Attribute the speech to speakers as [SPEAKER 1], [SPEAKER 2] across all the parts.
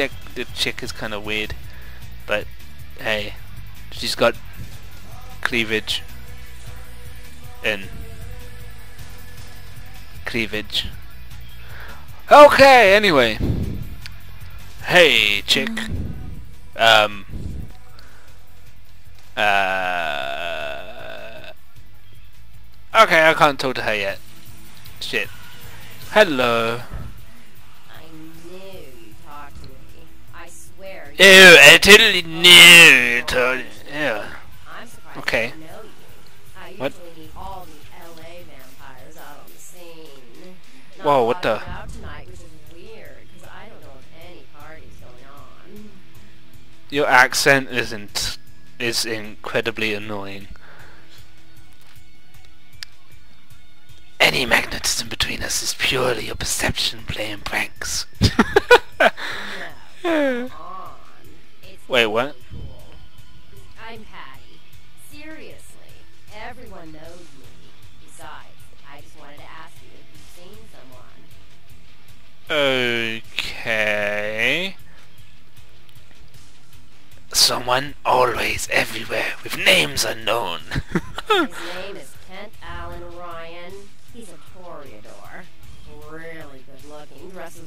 [SPEAKER 1] that the chick is kind of weird, but hey, she's got cleavage and cleavage. Okay, anyway. Hey, chick. Um. Uh. Okay, I can't talk to her yet. Shit. Hello.
[SPEAKER 2] I knew you'd talk to me. I swear.
[SPEAKER 1] Ew, I totally knew. you Totally, yeah.
[SPEAKER 2] I'm surprised
[SPEAKER 1] Okay.
[SPEAKER 2] I know you. I
[SPEAKER 1] What?
[SPEAKER 2] usually all the LA vampires out on the scene. Not
[SPEAKER 1] Whoa, what the-
[SPEAKER 2] of them out tonight, which is weird, because I don't know of any parties going on.
[SPEAKER 1] Your accent isn't is incredibly annoying. Any magnetism between us is purely your perception playing pranks.
[SPEAKER 2] No, come on. It's
[SPEAKER 1] Wait, what?
[SPEAKER 2] I'm Patty. Seriously, everyone knows me. Besides, I just wanted to ask you if you've seen someone.
[SPEAKER 1] okay. Someone always everywhere with names unknown.
[SPEAKER 2] His name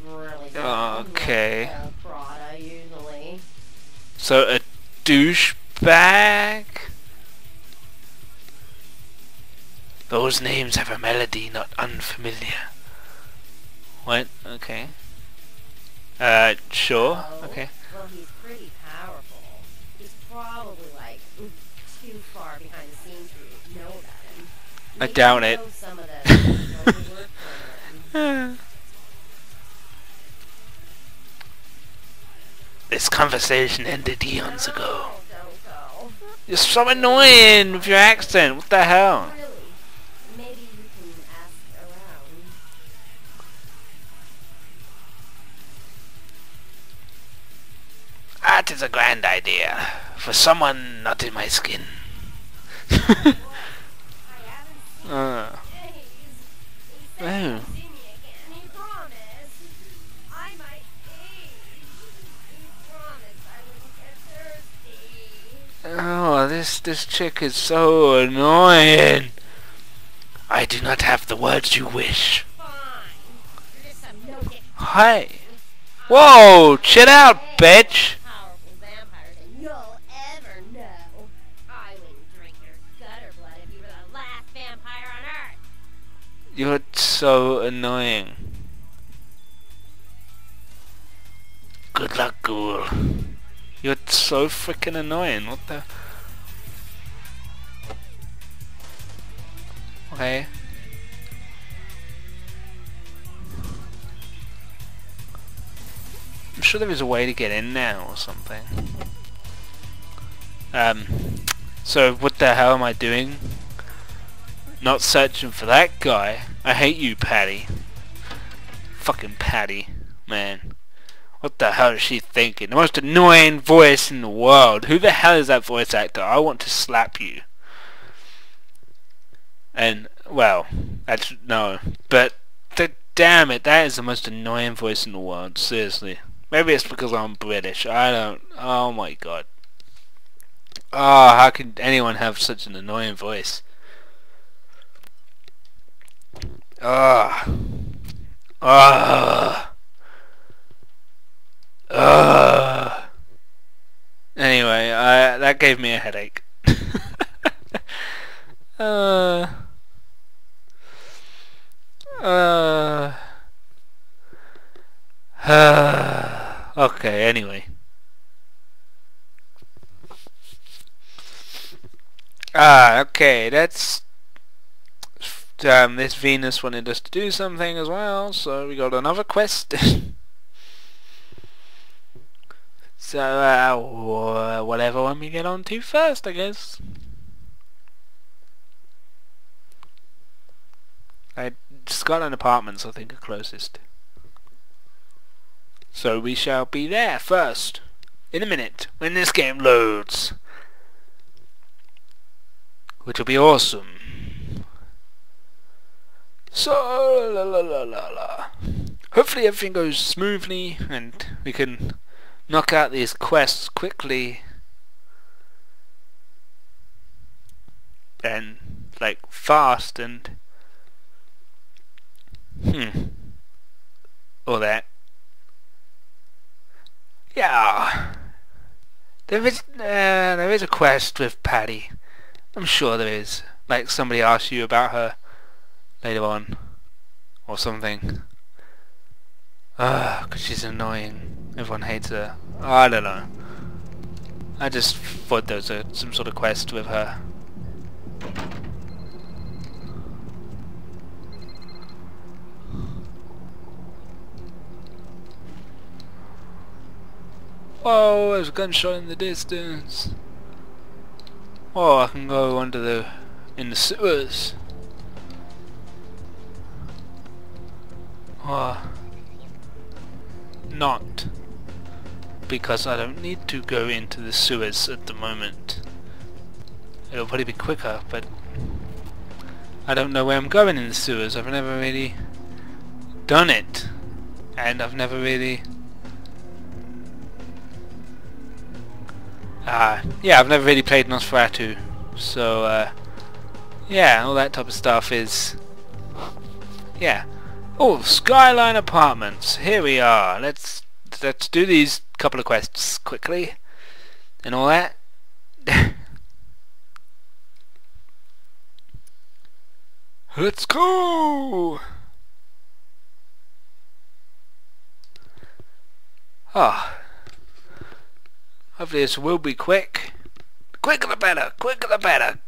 [SPEAKER 2] Really good.
[SPEAKER 1] Okay.
[SPEAKER 2] Prada usually.
[SPEAKER 1] so a douchebag? Those names have a melody not unfamiliar. What? Okay. Uh, sure.
[SPEAKER 2] Oh,
[SPEAKER 1] Okay.
[SPEAKER 2] Well, he's pretty powerful. He's probably like too far behind the scenes to know about him.
[SPEAKER 1] I doubt it. This conversation ended eons ago.
[SPEAKER 2] No, don't go.
[SPEAKER 1] You're so annoying with your accent. What the hell?
[SPEAKER 2] Really? Maybe you can ask around.
[SPEAKER 1] That is a grand idea. For someone not in my skin. Uh,
[SPEAKER 2] days. He said
[SPEAKER 1] Oh. This this chick is so annoying. I do not have the words you wish. Hi. Whoa, chill out, bitch. You're so annoying. Good luck, ghoul. You're so freaking annoying. What the? Okay. I'm sure there is a way to get in now or something. Um, so what the hell am I doing? Not searching for that guy. I hate you, Patty. Fucking Patty, man. What the hell is she thinking? The most annoying voice in the world. Who the hell is that voice actor? I want to slap you. And, well, that's, no. But, th damn it, that is the most annoying voice in the world. Seriously. Maybe it's because I'm British. I don't, oh my god. Oh, how can anyone have such an annoying voice? Ugh. Ugh. Ugh. Anyway, I, that gave me a headache. uh. Uh. okay, anyway. Ah, okay, that's um, this Venus wanted us to do something as well, so we got another quest. so, uh, wha- whatever one we get on to first, I guess. I Skyline Apartments, I think, are closest. So we shall be there first, in a minute, when this game loads. Which will be awesome. So, la la la la la. Hopefully everything goes smoothly and we can knock out these quests quickly. And, like, fast and... Hmm. All that. Yeah. There is, uh, there is a quest with Patty. I'm sure there is. Like somebody asks you about her later on. Or something. Ah, cause she's annoying. Everyone hates her. I don't know. I just thought there was a, some sort of quest with her. Whoa, there's a gunshot in the distance. Oh, I can go under the in the sewers. Oh, not because I don't need to go into the sewers at the moment. It'll probably be quicker, but I don't know where I'm going in the sewers. I've never really done it, and I've never really Uh, yeah, I've never really played Nosferatu, so uh, yeah, all that type of stuff is yeah. Oh, Skyline Apartments. Here we are. Let's let's do these couple of quests quickly and all that. let's go. Ah. Hopefully this will be quick. Quicker the better, quicker the better.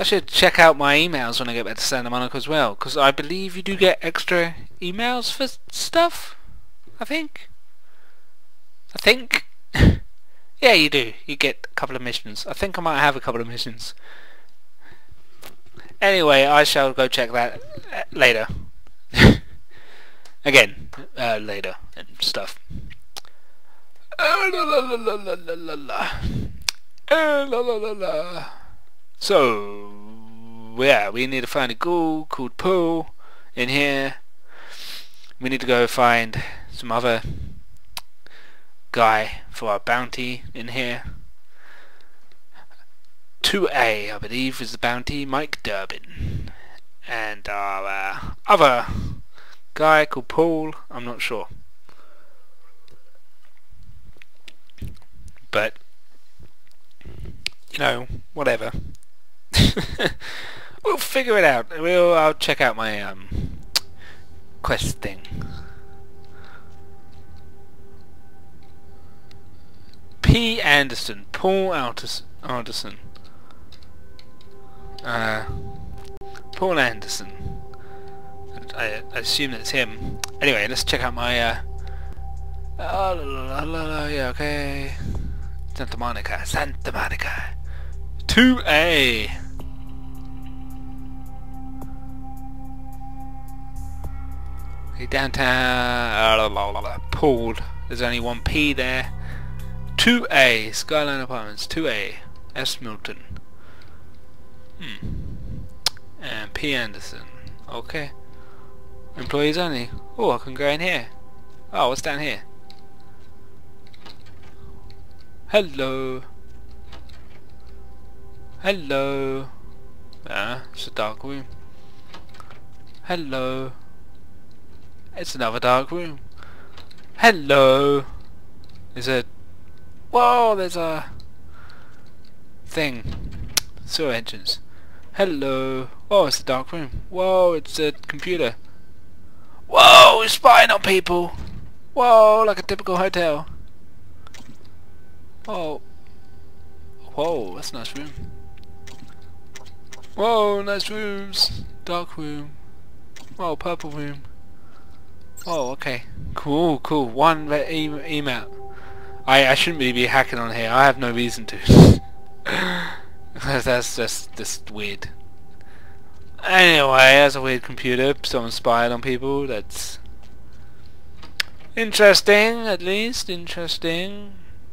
[SPEAKER 1] I should check out my emails when I get back to Santa Monica as well, because I believe you do get extra emails for stuff. I think. I think. yeah, you do. You get a couple of missions. I think I might have a couple of missions. Anyway, I shall go check that uh, later. Again, uh, later and stuff. So, yeah, we need to find a ghoul called Pool in here. We need to go find some other guy for our bounty in here. 2A, I believe, is the bounty, Mike Durbin. And our uh, other guy called Paul, I'm not sure. But you know, whatever. we'll figure it out. We'll I'll check out my um quest thing. P. Anderson, Paul Anderson. Uh, Paul Anderson. I, I assume that's him. Anyway, let's check out my uh. Oh, la, la, la, yeah, okay. Santa Monica, Santa Monica. 2A. Okay, downtown. uh, la, la, la, Pool. There's only one P there. 2A. Skyline Apartments. 2A. S. Milton. Hmm. And P. Anderson. Okay. Employees only. Oh, I can go in here. Oh, what's down here? Hello. Hello. Ah, it's a dark room. Hello. It's another dark room. Hello. Is it? Whoa, there's a thing. Sewer entrance. Hello. Oh, it's a dark room. Whoa, it's a computer. Whoa, it's spying on people. Whoa, like a typical hotel. Oh. Whoa, that's a nice room. Whoa, nice rooms. Dark room. Whoa, purple room. Oh, okay. Cool, cool. One e email. I, I shouldn't really be hacking on here. I have no reason to. that's just, just weird. Anyway, as a weird computer, someone spied on people. That's interesting, at least. Interesting.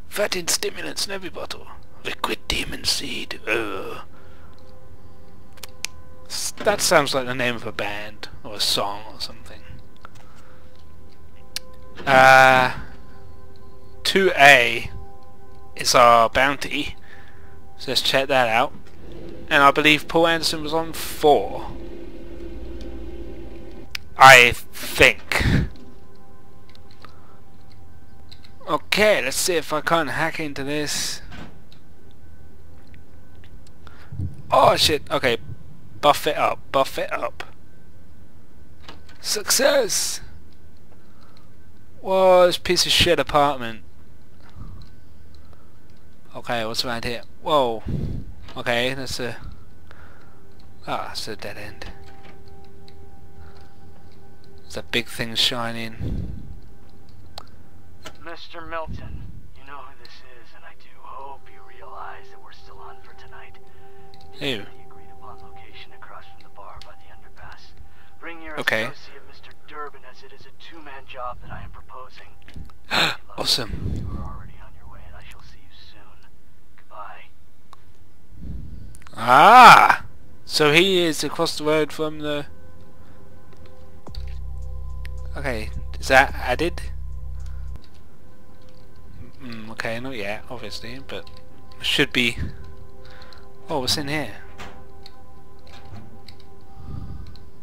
[SPEAKER 1] 13 stimulants in every bottle. Liquid demon seed. Ugh. that sounds like the name of a band or a song or something. Uh, 2A is our bounty. So let's check that out. And I believe Paul Anderson was on 4. I think. Okay, let's see if I can't hack into this. Oh shit, okay. Buff it up, buff it up. Success! Whoa, this piece of shit apartment. Okay, what's around here? Whoa. Okay, that's a... Ah, it's a dead end. There's a big thing shining.
[SPEAKER 3] Mr. Milton, you know who this is, and I do hope you realize that we're still on for tonight.
[SPEAKER 1] Ew.
[SPEAKER 3] The agreed upon location across from the bar by the underpass. Bring your
[SPEAKER 1] Okay.
[SPEAKER 3] associate, Mr. Durbin, as it is a two-man job that I am proposing.
[SPEAKER 1] awesome.
[SPEAKER 3] You are already on your way, and I shall see you soon. Goodbye.
[SPEAKER 1] Ah! So he is across the road from the... Okay, is that added? Okay, not yet, obviously, but should be... Oh, what's in here?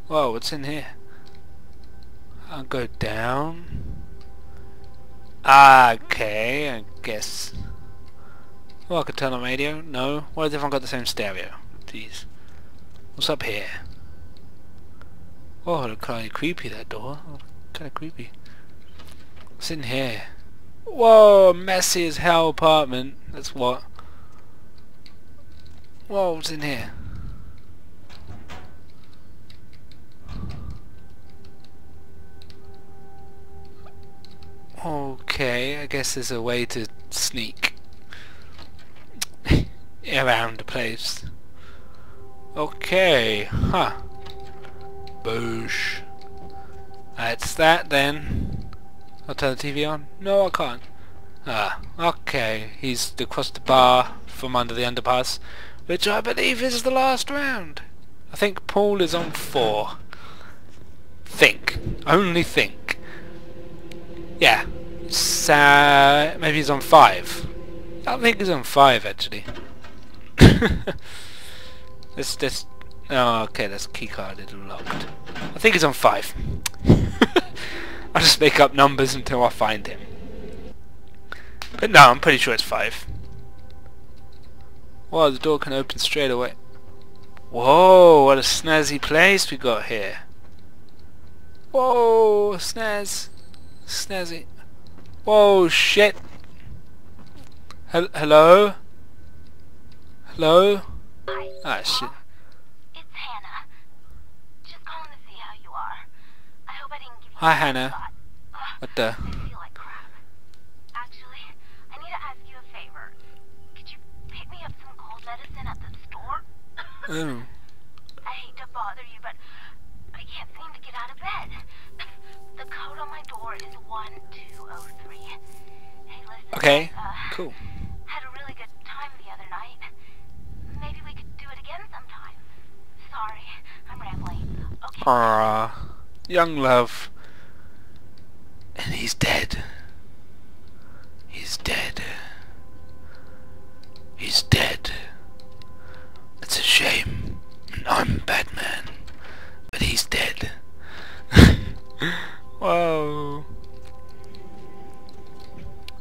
[SPEAKER 1] Whoa, what's in here? I'll go down. Ah, okay, I guess. Well, I could turn on radio. No. Why has everyone got the same stereo? Jeez. What's up here? Oh, look kind of creepy that door. Kind of creepy. What's in here? Whoa, messy as hell apartment. That's what. Whoa, what's in here? Okay, I guess there's a way to sneak around the place. Okay, huh. Boosh. That's that then. I'll turn the TV on. No, I can't. Ah, okay. He's across the bar from under the underpass, which I believe is the last round. I think Paul is on four. Think. Only think. Yeah. So, maybe he's on five. I think he's on five actually. This, this, oh, okay, that's keycarded and locked. I think he's on five. I'll just make up numbers until I find him. But no, I'm pretty sure it's five. Wow, the door can open straight away. Whoa, what a snazzy place we got here. Whoa, snaz. Snazzy. Whoa, shit. Hel hello? Hello? Ah, shit.
[SPEAKER 4] Medicine at the store?
[SPEAKER 1] Oh.
[SPEAKER 4] I hate to bother you, but I can't seem to get out of bed. The code on my door is 1203. Hey, listen.
[SPEAKER 1] Okay,
[SPEAKER 4] Uh,
[SPEAKER 1] cool.
[SPEAKER 4] Had a really good time the other night. Maybe we could do it again sometime. Sorry, I'm rambling. Okay.
[SPEAKER 1] Ah, young love. And he's dead. He's dead. He's dead. It's a shame. I'm Batman. But he's dead. Whoa.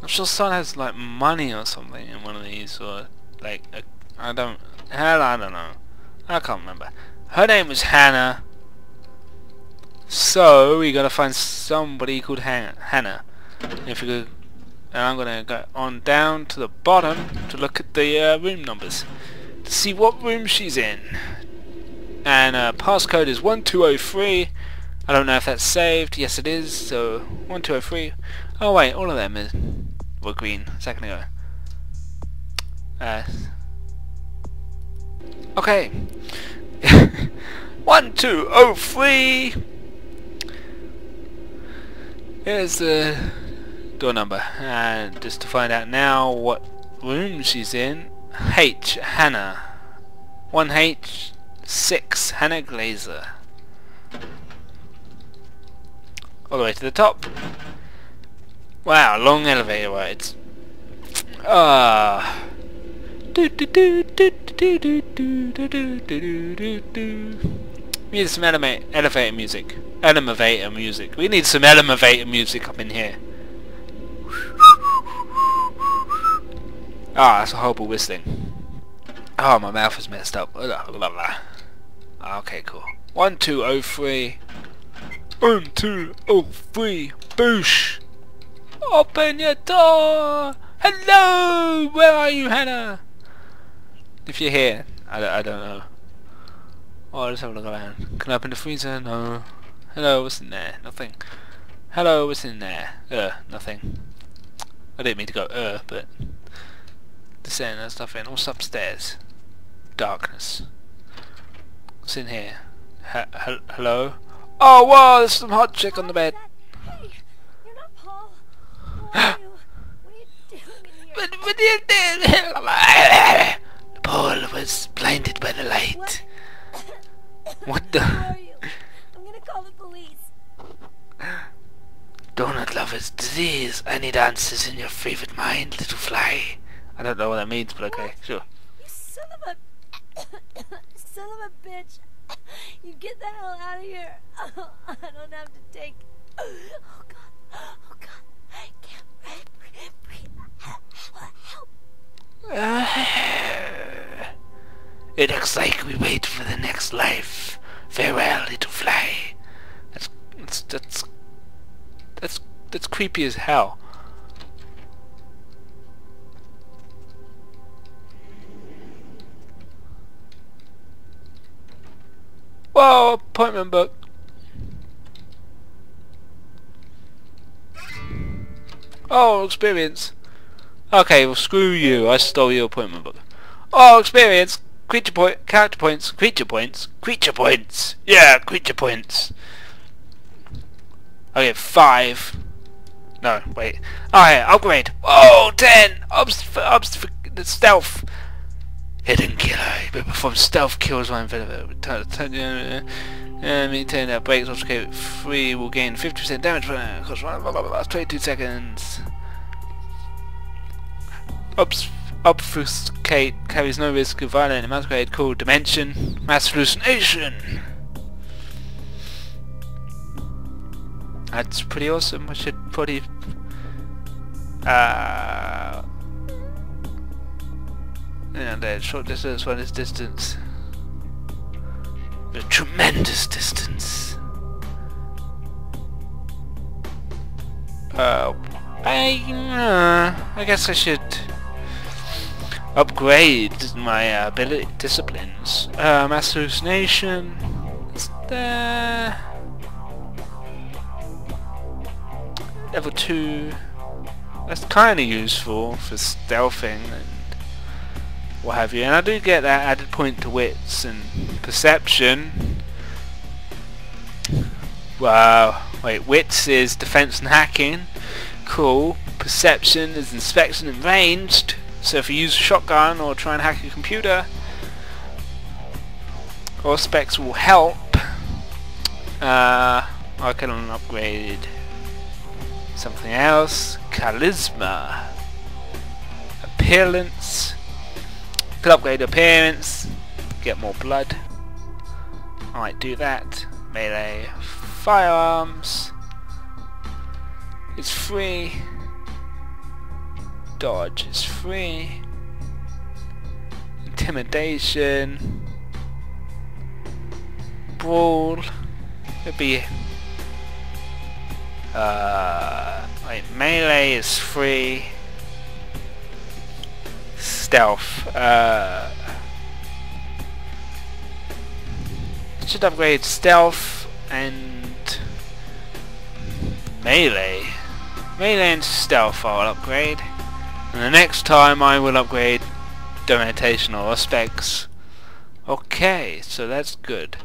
[SPEAKER 1] I'm sure someone has like money or something in one of these or like a, I don't hell I don't know. I can't remember. Her name was Hannah. So we gotta find somebody called Han Hannah. If we go, and I'm gonna go on down to the bottom to look at the uh, room numbers to see what room she's in. And uh, passcode is 1203. I don't know if that's saved. Yes, it is. So 1203. Oh wait, all of them is, were green a second ago. Uh, okay. 1203. Here's the door number, and just to find out now what room she's in. H. Hannah. 1H. 6. Hannah Glazer. All the way to the top. Wow, long elevator rides. Ah. Do do do do do do do do do do do do. Need some elevator music. Elevator music. We need some elevator music up in here. Ah, that's a horrible whistling. Oh, my mouth is messed up. Okay, cool. One, two, oh, three. One, two, oh, three. Boosh! Open your door! Hello! Where are you, Hannah? If you're here, I, don't- I don't know. Oh, let's have a look around. Can I open the freezer? No. Hello, what's in there? Nothing. Hello, what's in there? Uh, nothing. I didn't mean to go uh, but just saying there's stuff in. What's upstairs? Darkness. What's in here? Ha- hel- hello? Oh, whoa, there's some hot chick on the bed.
[SPEAKER 2] Hey, you're not Paul. Who? What are you doing here?
[SPEAKER 1] What, are you doing? Paul was blinded by the light.
[SPEAKER 2] What?
[SPEAKER 1] What the?
[SPEAKER 2] are you? I'm gonna call the police.
[SPEAKER 1] Donut lover's disease. I need answers in your favorite mind, little fly. I don't know what that means, but okay, sure.
[SPEAKER 2] You son of a son of a bitch. You get the hell out of here. I don't have to take. Oh God. Oh God. I can't breathe. breathe. Help.
[SPEAKER 1] It looks like we wait for the next life. Farewell, little fly. That's that's that's that's, creepy as hell. Whoa, appointment book. Oh, experience. Okay, well screw you. I stole your appointment book. Oh, experience. Creature point, character points, creature points, creature points. Yeah, creature points. Okay, five. No, wait. Yeah, upgrade. Oh, ten. Obst, for, obst, for the stealth. Hidden killer. You perform stealth kills one return, uh, maintain that breaks. Obfuscate three will gain 50% damage for uh, cost one. Blah, blah, blah, 22 seconds. Obs obfuscate carries no risk of violent masquerade called Dementation mass hallucination. That's pretty awesome. I should probably uh yeah, the short distance one is distance. The tremendous distance. Uh I uh, I guess I should upgrade my ability disciplines. Uh, hallucination. Is there level two? That's kind of useful for stealthing and what have you. And I do get that added point to wits and perception. Wow. Wait, wits is defense and hacking. Cool. Perception is inspection and ranged. So if you use a shotgun or try and hack a computer, Auspex will help. Uh, I can upgrade something else. Charisma. Appearance. Could upgrade appearance. Get more blood. I might do that. Melee. Firearms. It's free. Dodge is free. Intimidation. Brawl. It'd be. Uh, wait, melee is free. Stealth. Uh, should upgrade stealth and melee. Melee and stealth I'll upgrade. And the next time I will upgrade domination or Auspex. Okay, so that's good.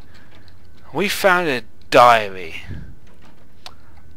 [SPEAKER 1] We found a diary.